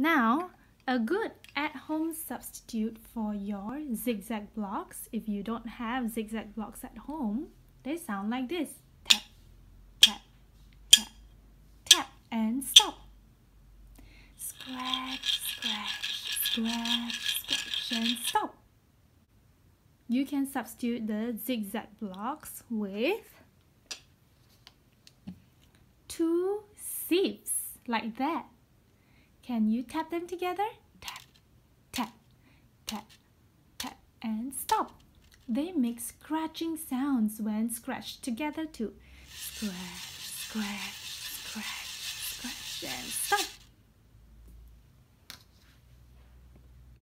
Now, a good at-home substitute for your zigzag blocks, if you don't have zigzag blocks at home, they sound like this. Tap, tap, tap, tap, and stop. Scratch, scratch, scratch, scratch, and stop. You can substitute the zigzag blocks with two sieves like that. Can you tap them together? Tap, tap, tap, tap, and stop. They make scratching sounds when scratched together too. Scratch, scratch, scratch, scratch, and stop.